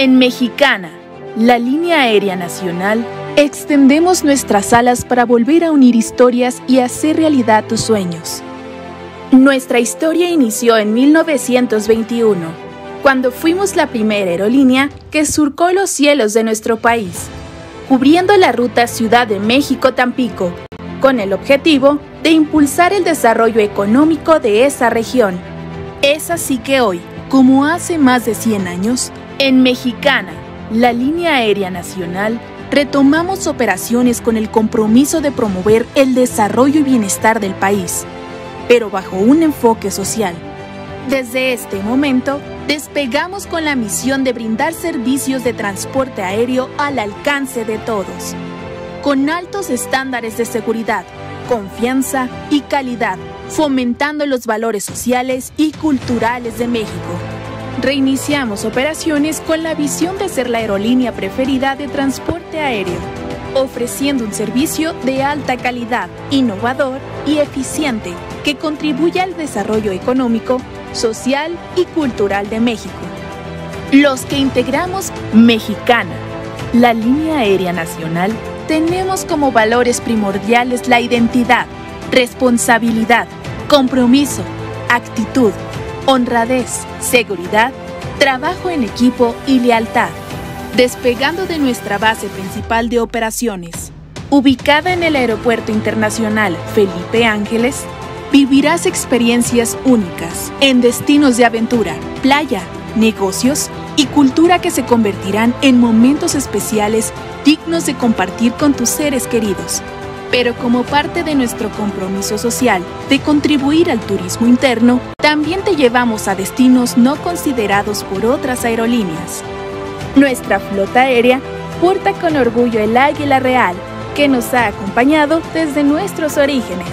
En Mexicana, la línea aérea nacional, extendemos nuestras alas para volver a unir historias y hacer realidad tus sueños. Nuestra historia inició en 1921, cuando fuimos la primera aerolínea que surcó los cielos de nuestro país, cubriendo la ruta Ciudad de México-Tampico, con el objetivo de impulsar el desarrollo económico de esa región. Es así que hoy, como hace más de 100 años, en Mexicana, la línea aérea nacional, retomamos operaciones con el compromiso de promover el desarrollo y bienestar del país, pero bajo un enfoque social. Desde este momento, despegamos con la misión de brindar servicios de transporte aéreo al alcance de todos, con altos estándares de seguridad, confianza y calidad, fomentando los valores sociales y culturales de México. Reiniciamos operaciones con la visión de ser la aerolínea preferida de transporte aéreo, ofreciendo un servicio de alta calidad, innovador y eficiente que contribuye al desarrollo económico, social y cultural de México. Los que integramos Mexicana, la línea aérea nacional, tenemos como valores primordiales la identidad, responsabilidad, compromiso, actitud, honradez, seguridad, trabajo en equipo y lealtad. Despegando de nuestra base principal de operaciones, ubicada en el Aeropuerto Internacional Felipe Ángeles, vivirás experiencias únicas en destinos de aventura, playa, negocios y cultura que se convertirán en momentos especiales dignos de compartir con tus seres queridos pero como parte de nuestro compromiso social de contribuir al turismo interno, también te llevamos a destinos no considerados por otras aerolíneas. Nuestra flota aérea porta con orgullo el Águila Real, que nos ha acompañado desde nuestros orígenes,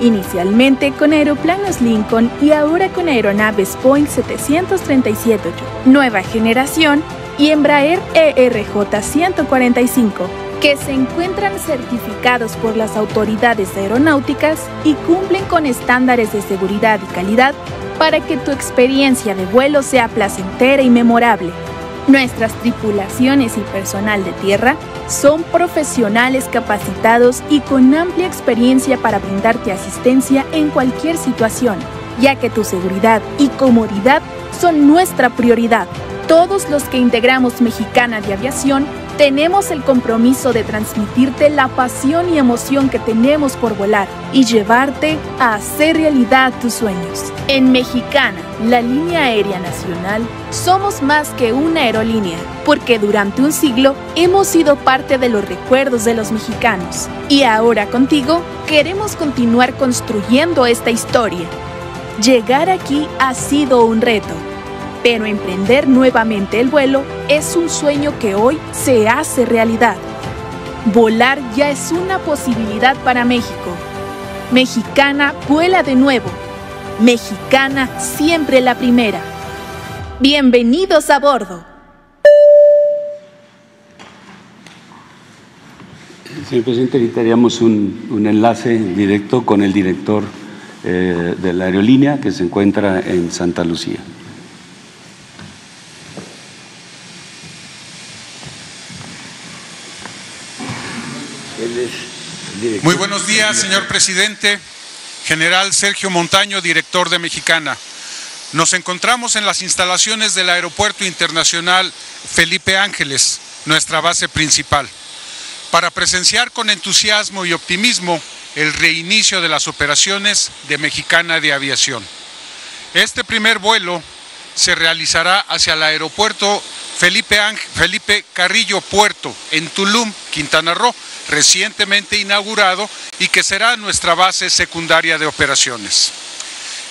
inicialmente con aeroplanos Lincoln y ahora con aeronaves Boeing 737 nueva generación y Embraer ERJ 145 que se encuentran certificados por las autoridades aeronáuticas y cumplen con estándares de seguridad y calidad para que tu experiencia de vuelo sea placentera y memorable. Nuestras tripulaciones y personal de tierra son profesionales capacitados y con amplia experiencia para brindarte asistencia en cualquier situación, ya que tu seguridad y comodidad son nuestra prioridad. Todos los que integramos Mexicana de Aviación tenemos el compromiso de transmitirte la pasión y emoción que tenemos por volar y llevarte a hacer realidad tus sueños. En Mexicana, la línea aérea nacional, somos más que una aerolínea, porque durante un siglo hemos sido parte de los recuerdos de los mexicanos. Y ahora contigo queremos continuar construyendo esta historia. Llegar aquí ha sido un reto pero emprender nuevamente el vuelo es un sueño que hoy se hace realidad. Volar ya es una posibilidad para México. Mexicana vuela de nuevo. Mexicana siempre la primera. Bienvenidos a bordo. Señor presidente, necesitaríamos un, un enlace directo con el director eh, de la aerolínea que se encuentra en Santa Lucía. Muy buenos días, señor presidente. General Sergio Montaño, director de Mexicana. Nos encontramos en las instalaciones del Aeropuerto Internacional Felipe Ángeles, nuestra base principal, para presenciar con entusiasmo y optimismo el reinicio de las operaciones de Mexicana de Aviación. Este primer vuelo se realizará hacia el aeropuerto Felipe, Felipe Carrillo Puerto en Tulum, Quintana Roo, recientemente inaugurado y que será nuestra base secundaria de operaciones.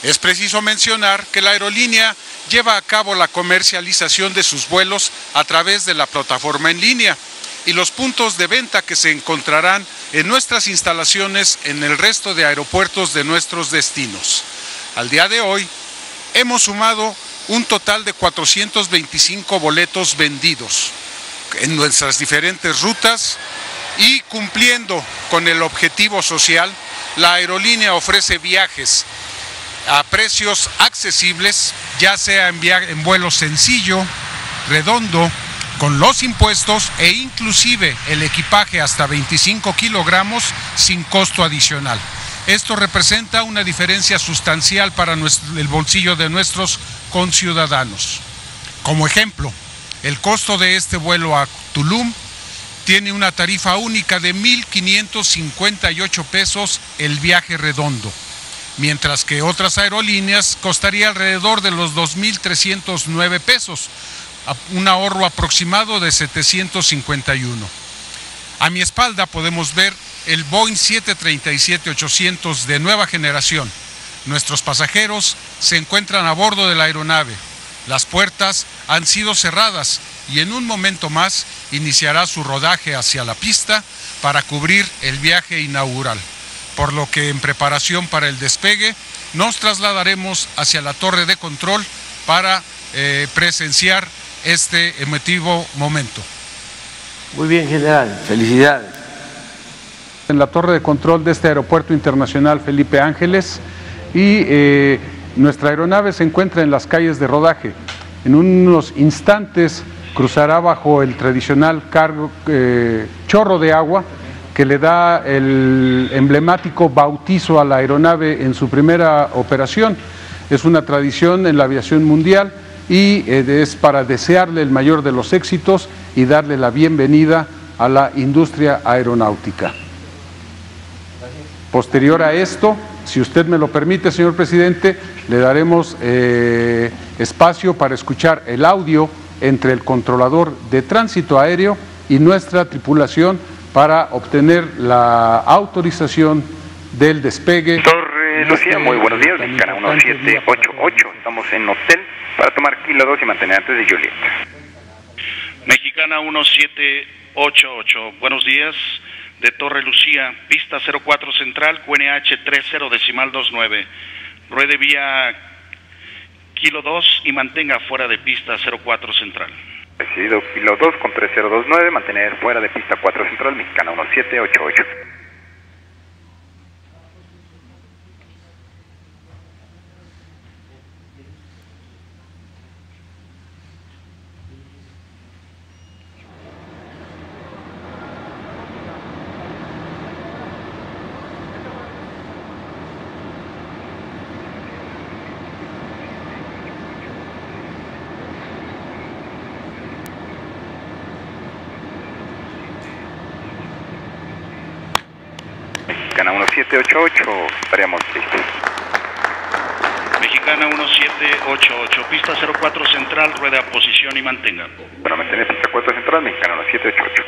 Es preciso mencionar que la aerolínea lleva a cabo la comercialización de sus vuelos a través de la plataforma en línea y los puntos de venta que se encontrarán en nuestras instalaciones en el resto de aeropuertos de nuestros destinos. Al día de hoy, hemos sumado un total de 425 boletos vendidos en nuestras diferentes rutas y cumpliendo con el objetivo social, la aerolínea ofrece viajes a precios accesibles, ya sea en, vuelo sencillo, redondo, con los impuestos e inclusive el equipaje hasta 25 kilogramos sin costo adicional. Esto representa una diferencia sustancial para el bolsillo de nuestros conciudadanos. Como ejemplo, el costo de este vuelo a Tulum tiene una tarifa única de 1.558 pesos el viaje redondo, mientras que otras aerolíneas costaría alrededor de los 2.309 pesos, un ahorro aproximado de 751. A mi espalda podemos ver el Boeing 737-800 de nueva generación. Nuestros pasajeros se encuentran a bordo de la aeronave. Las puertas han sido cerradas y en un momento más iniciará su rodaje hacia la pista para cubrir el viaje inaugural, por lo que en preparación para el despegue nos trasladaremos hacia la torre de control para eh, presenciar este emotivo momento. Muy bien, general. Felicidades. En la torre de control de este aeropuerto internacional Felipe Ángeles y eh, nuestra aeronave se encuentra en las calles de rodaje. En unos instantes cruzará bajo el tradicional eh, chorro de agua que le da el emblemático bautizo a la aeronave en su primera operación. Es una tradición en la aviación mundial y eh, es para desearle el mayor de los éxitos y darle la bienvenida a la industria aeronáutica. Posterior a esto, si usted me lo permite, señor presidente, le daremos eh, espacio para escuchar el audio entre el controlador de tránsito aéreo y nuestra tripulación para obtener la autorización del despegue. Torre Lucía, muy buenos días, mexicana 1788, estamos en hotel para tomar kilo 2 y mantener antes de Juliet. Mexicana 1788, buenos días, de Torre Lucía, pista 04 central, QNH 30 decimal 29. Ruede vía kilo 2 y mantenga fuera de pista 04 central. Recibido kilo 2 con 3029, mantener fuera de pista 4 central, mexicana 1788. Mexicana 1788, estaríamos listos. Mexicana 1788, pista 04 central, rueda posición y mantenga. Bueno, mantener pista 4 central, Mexicana 1788.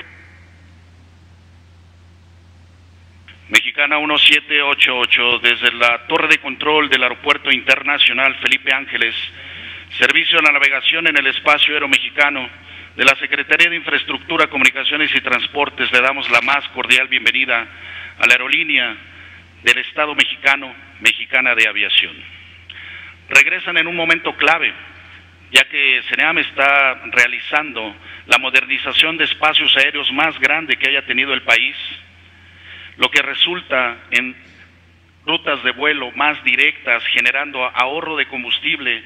Mexicana 1788, desde la torre de control del Aeropuerto Internacional Felipe Ángeles, servicio a la navegación en el espacio aéreo mexicano de la Secretaría de Infraestructura, Comunicaciones y Transportes, le damos la más cordial bienvenida a la aerolínea del Estado mexicano, Mexicana de Aviación. Regresan en un momento clave, ya que CENEAM está realizando la modernización de espacios aéreos más grande que haya tenido el país, lo que resulta en rutas de vuelo más directas, generando ahorro de combustible,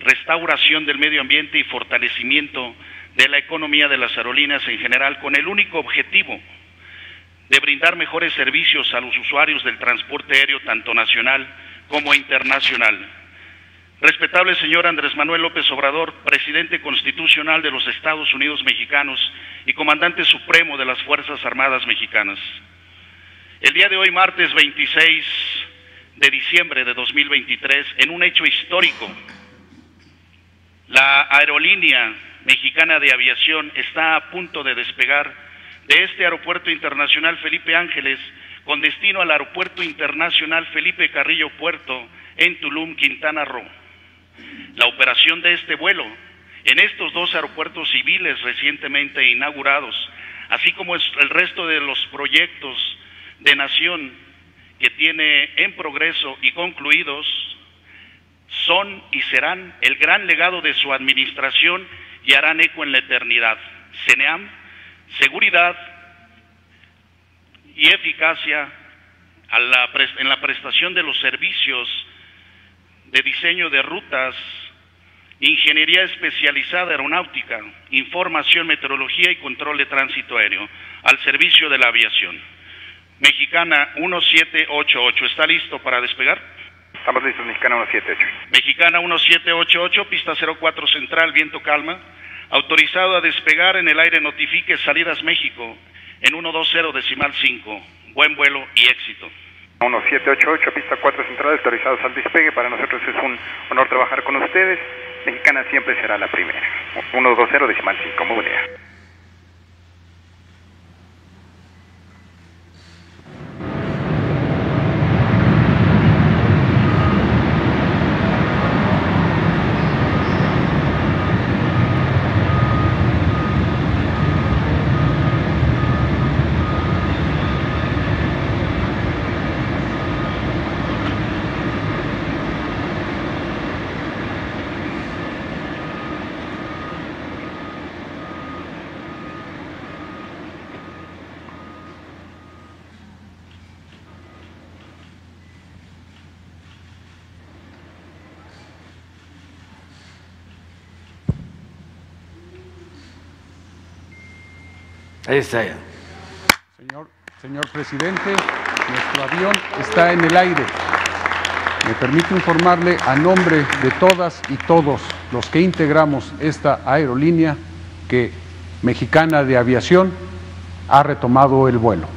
restauración del medio ambiente y fortalecimiento de la economía de las aerolíneas en general, con el único objetivo de brindar mejores servicios a los usuarios del transporte aéreo, tanto nacional como internacional. Respetable señor Andrés Manuel López Obrador, presidente constitucional de los Estados Unidos mexicanos y comandante supremo de las Fuerzas Armadas mexicanas. El día de hoy, martes 26 de diciembre de 2023, en un hecho histórico, la aerolínea mexicana de aviación está a punto de despegar de este Aeropuerto Internacional Felipe Ángeles con destino al Aeropuerto Internacional Felipe Carrillo Puerto en Tulum, Quintana Roo. La operación de este vuelo en estos dos aeropuertos civiles recientemente inaugurados, así como el resto de los proyectos de nación que tiene en progreso y concluidos, son y serán el gran legado de su administración y harán eco en la eternidad. CENEAM seguridad y eficacia en la prestación de los servicios de diseño de rutas Ingeniería especializada aeronáutica, información, meteorología y control de tránsito aéreo, al servicio de la aviación. Mexicana 1788, ¿está listo para despegar? Estamos listos, Mexicana 178. Mexicana 1788, pista 04 central, viento calma. Autorizado a despegar en el aire, notifique salidas México en 120 decimal 5. Buen vuelo y éxito. 1788, pista 4 central, autorizados al despegue. Para nosotros es un honor trabajar con ustedes. Mexicana siempre será la primera. 120 decimal 5, muy buena. Ahí está. Señor, señor presidente, nuestro avión está en el aire. Me permito informarle a nombre de todas y todos los que integramos esta aerolínea que Mexicana de Aviación ha retomado el vuelo.